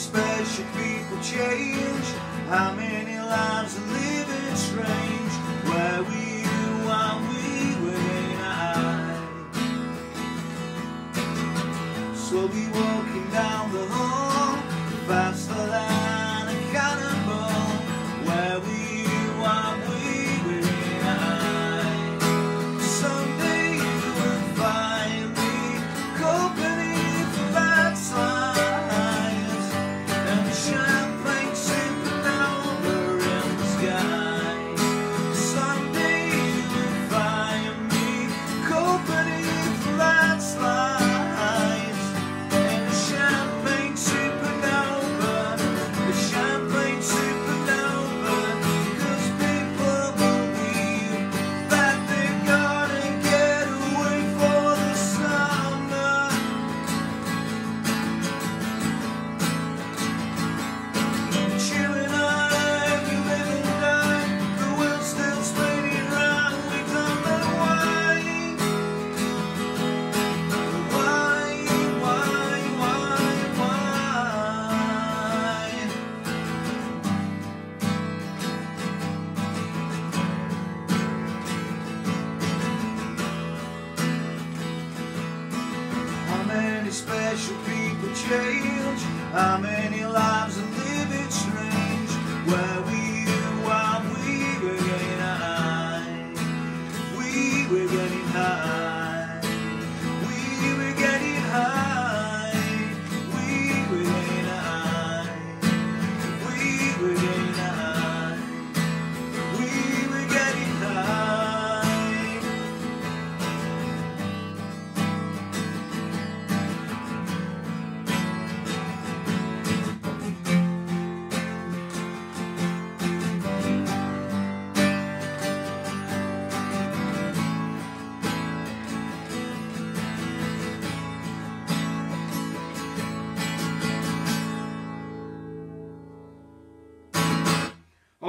special people change? How many lives are living strange? Where were you we were? Slowly walking down the hall, faster than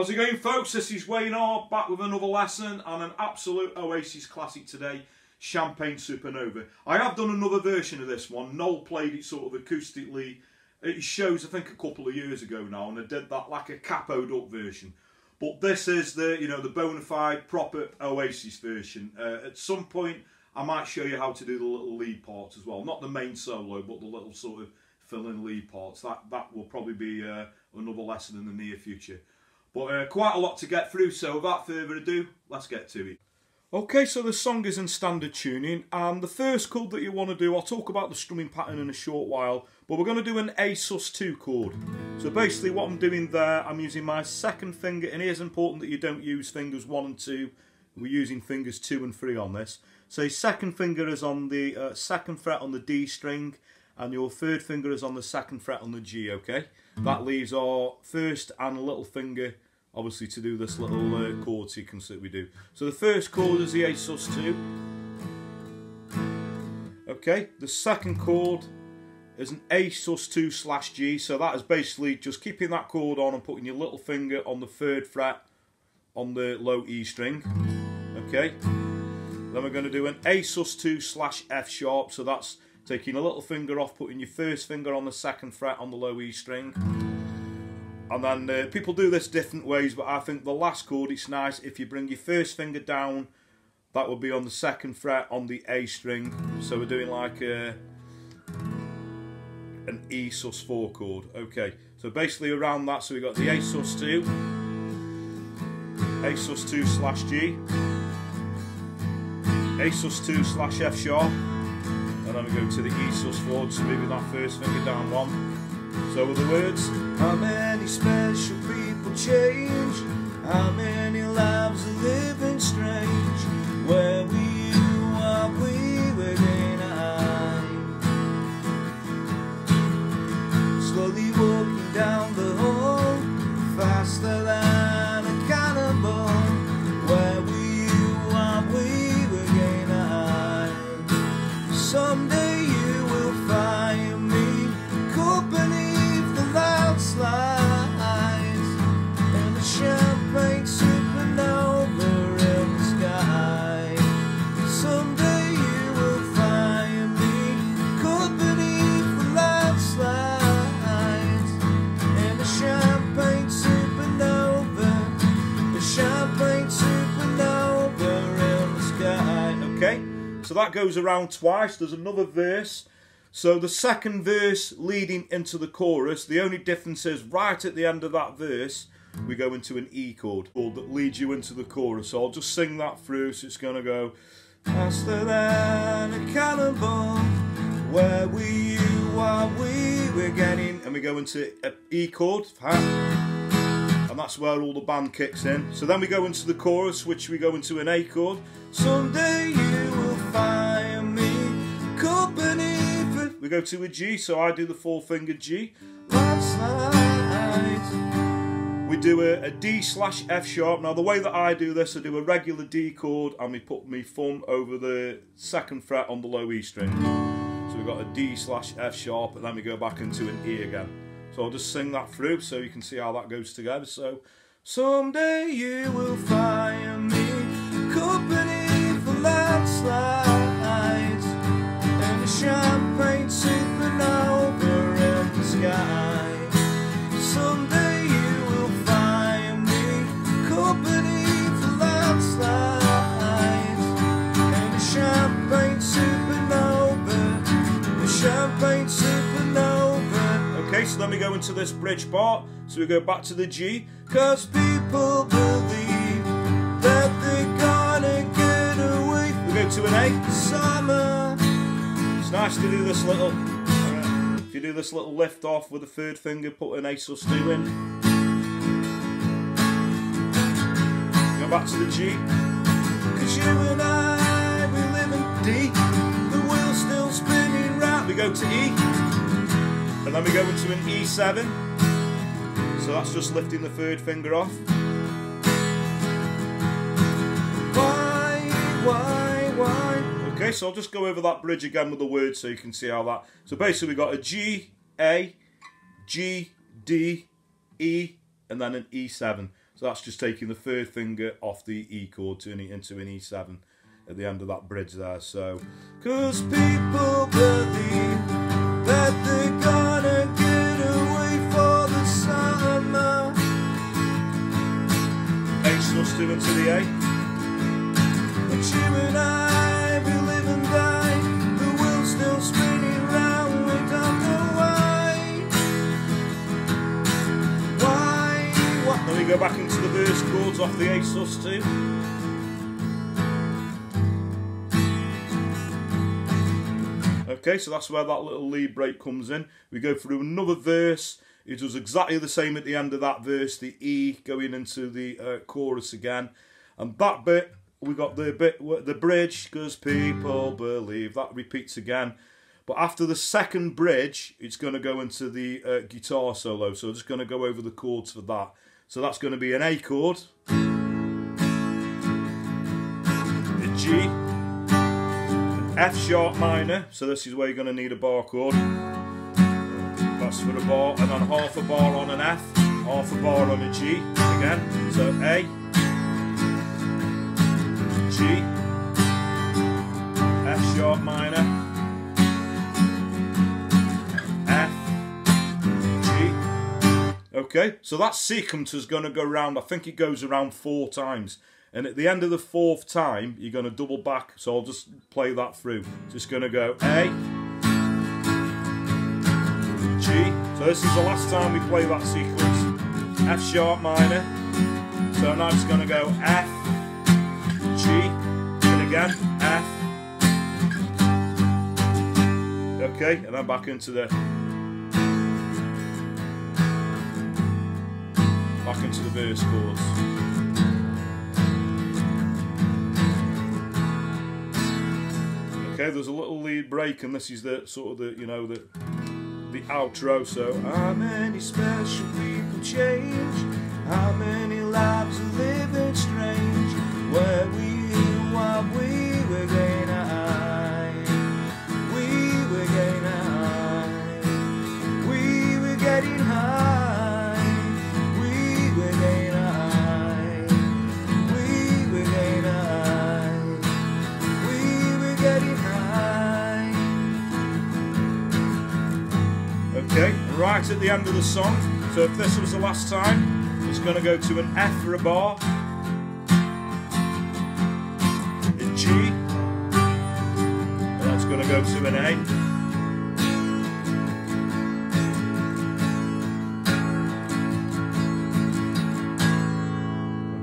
How's it going, folks? This is Wayne R back with another lesson and an absolute Oasis classic today Champagne Supernova. I have done another version of this one. Noel played it sort of acoustically. It shows, I think, a couple of years ago now, and I did that like a capoed up version. But this is the, you know, the bona fide proper Oasis version. Uh, at some point, I might show you how to do the little lead parts as well. Not the main solo, but the little sort of fill-in lead parts. That that will probably be uh, another lesson in the near future. But uh, quite a lot to get through, so without further ado, let's get to it. Okay, so the song is in standard tuning, and the first chord that you want to do, I'll talk about the strumming pattern in a short while, but we're going to do an A sus2 chord. So basically what I'm doing there, I'm using my second finger, and it is important that you don't use fingers 1 and 2, we're using fingers 2 and 3 on this. So your second finger is on the uh, second fret on the D string, and your third finger is on the second fret on the G, okay? That leaves our first and little finger, obviously, to do this little uh, chord sequence that we do. So the first chord is the A sus2. Okay, the second chord is an A sus2 slash G, so that is basically just keeping that chord on and putting your little finger on the third fret on the low E string. Okay, then we're going to do an A sus2 slash F sharp, so that's taking a little finger off, putting your first finger on the second fret on the low E string. And then uh, people do this different ways, but I think the last chord, it's nice if you bring your first finger down, that will be on the second fret on the A string. So we're doing like a, an E sus4 chord. Okay, so basically around that, so we got the A sus2, A sus2 slash G, A sus2 slash F sharp, and then we go to the E sus4, just moving that first finger down one. So with the words, How many special people change? How many lives are living strange? Where were that goes around twice. There's another verse. So the second verse leading into the chorus, the only difference is right at the end of that verse, we go into an E chord that leads you into the chorus. So I'll just sing that through. So it's going to go faster than a cannonball. Where were you while we were getting? And we go into an E chord. And that's where all the band kicks in. So then we go into the chorus, which we go into an A chord. Someday you We go to a G, so I do the four finger G. We do a, a D slash F sharp. Now the way that I do this, I do a regular D chord and we put my thumb over the second fret on the low E string. So we've got a D slash F sharp and then we go back into an E again. So I'll just sing that through so you can see how that goes together. So, someday you will find me company for landslides Into this bridge part. So we go back to the G. Cause people believe that they're gonna get away. We go to an A. Summer. It's nice to do this little. Uh, if you do this little lift off with the third finger, put an A sus 2 in. Go back to the G. Cause you and I, we live in D. The wheel's still spinning round. We go to E. And then we go into an E7. So that's just lifting the third finger off. Why, why, why? Okay, so I'll just go over that bridge again with the words so you can see how that. So basically we got a G, A, G, D, E, and then an E7. So that's just taking the third finger off the E chord, turning it into an E7 at the end of that bridge there. So, cause people believe 2 the A. But you and I, we live and die. The wheel's still spinning round, we don't know why. Why? What? Then we go back into the verse chords off the A sus 2. Okay, so that's where that little lead break comes in. We go through another verse. It does exactly the same at the end of that verse, the E going into the uh, chorus again. And that bit, we got the bit, the bridge, because people believe. That repeats again. But after the second bridge, it's going to go into the uh, guitar solo. So I'm just going to go over the chords for that. So that's going to be an A chord, a G, an F sharp minor. So this is where you're going to need a bar chord. For a bar, and then half a bar on an F, half a bar on a G again. So A, G, F sharp minor, F, G. Okay, so that sequence is going to go around, I think it goes around four times. And at the end of the fourth time, you're going to double back. So I'll just play that through. Just going to go A, G. So this is the last time we play that sequence. F sharp minor. So now it's going to go F, G, and again F. Okay, and then back into the back into the verse chords. Okay, there's a little lead break, and this is the sort of the you know the the outro. So how many special people change? How many lives are living strange? Where we were getting high? We were getting high. We were getting high. We were getting high. We were getting high. We were getting high. Right at the end of the song. So if this was the last time, it's going to go to an F for a bar, a G, and that's going to go to an A.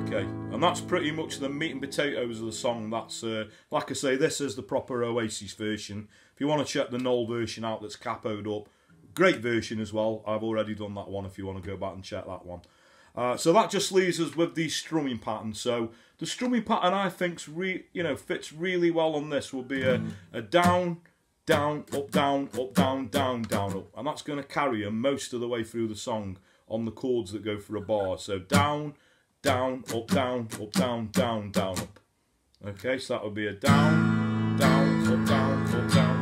Okay, and that's pretty much the meat and potatoes of the song. That's uh, like I say, this is the proper Oasis version. If you want to check the Noel version out, that's capoed up. Great version as well. I've already done that one. If you want to go back and check that one. Uh, so that just leaves us with the strumming pattern. So the strumming pattern I think's re, you know fits really well on this will be a, a down, down, up, down, up, down, down, down, up, and that's going to carry you most of the way through the song on the chords that go for a bar. So down, down, up, down, up, down, down, down, up. Okay, so that would be a down, down, up, down, up, down,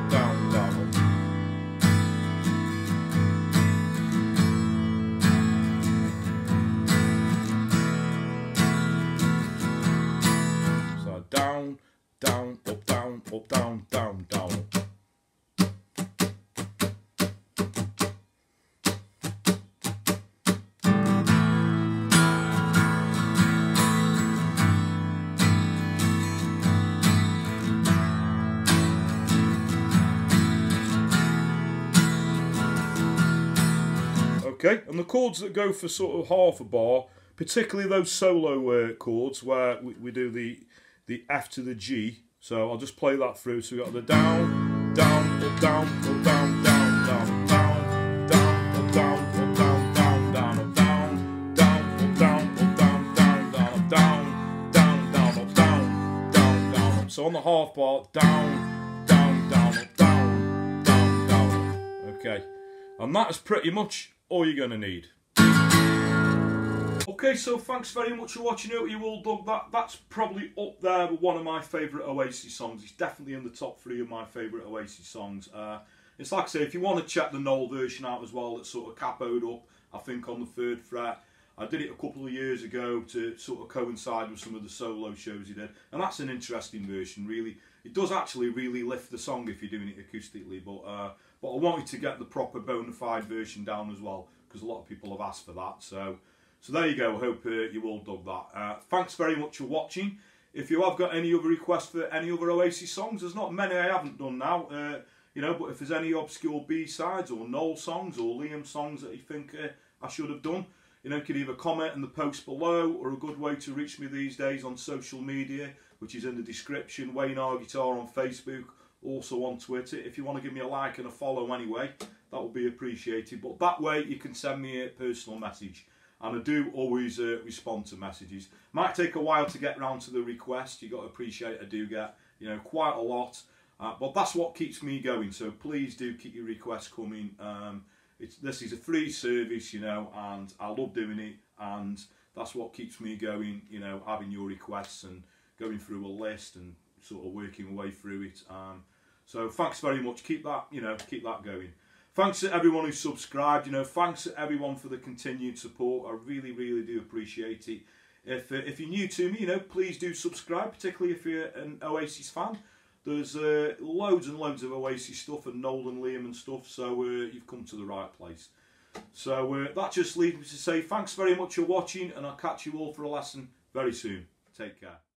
Okay, and the chords that go for sort of half a bar, particularly those solo uh, chords where we, we do the the F to the G. So I'll just play that through. So we got the down, down, up, down, up, down, down, down, down, down, up, down, up, down, down, down, up, down, down, up, down, up, down, down, down, up, down, down, down, up, down, down, down. So on the half bar, down, down, down, up, down, down, down. Okay, and that is pretty much all you're going to need. Okay, so thanks very much for watching. Hope you all dug that. That's probably up there with one of my favourite Oasis songs. It's definitely in the top three of my favourite Oasis songs. Uh, it's like I say, if you want to check the Noel version out as well, that's sort of capoed up, I think, on the third fret. I did it a couple of years ago to sort of coincide with some of the solo shows he did, and that's an interesting version. Really, it does actually really lift the song if you're doing it acoustically. But uh, but I wanted to get the proper bona fide version down as well because a lot of people have asked for that. So so there you go. I hope uh, you all dug that. Uh, thanks very much for watching. If you have got any other requests for any other Oasis songs, there's not many I haven't done now. Uh, you know, but if there's any obscure B-sides or Noel songs or Liam songs that you think uh, I should have done, you know, you can either comment in the post below or a good way to reach me these days on social media, which is in the description, Wayne R Guitar on Facebook, also on Twitter. If you want to give me a like and a follow anyway, that would be appreciated. But that way you can send me a personal message. And I do always uh, respond to messages. Might take a while to get round to the request. you got to appreciate I do get, you know, quite a lot. Uh, but that's what keeps me going. So please do keep your requests coming. Um, it's, this is a free service, you know, and I love doing it. And that's what keeps me going, you know, having your requests and going through a list and sort of working way through it. Um, so thanks very much. Keep that, you know, keep that going. Thanks to everyone who subscribed. You know, thanks to everyone for the continued support. I really, really do appreciate it. If uh, if you're new to me, you know, please do subscribe, particularly if you're an Oasis fan. There's uh, loads and loads of Oasis stuff and Noel and Liam and stuff, so uh, you've come to the right place. So uh, that just leaves me to say thanks very much for watching, and I'll catch you all for a lesson very soon. Take care.